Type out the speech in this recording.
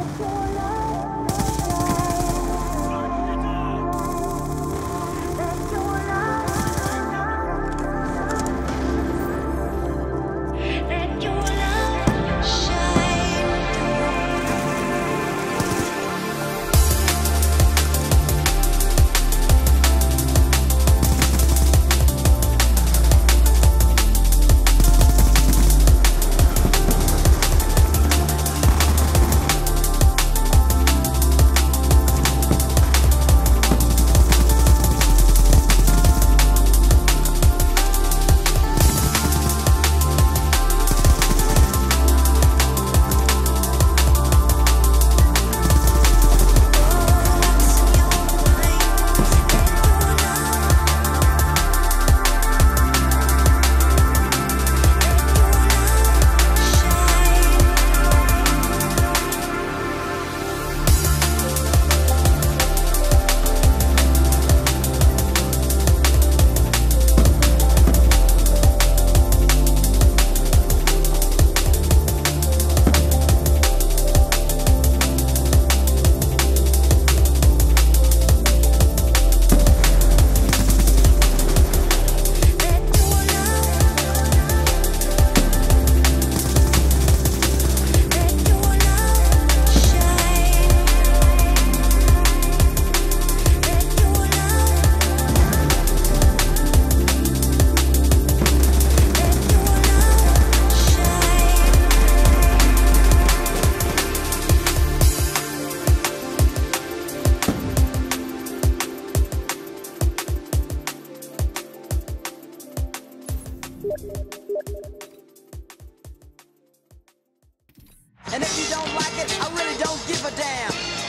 好漂 it, I really don't give a damn.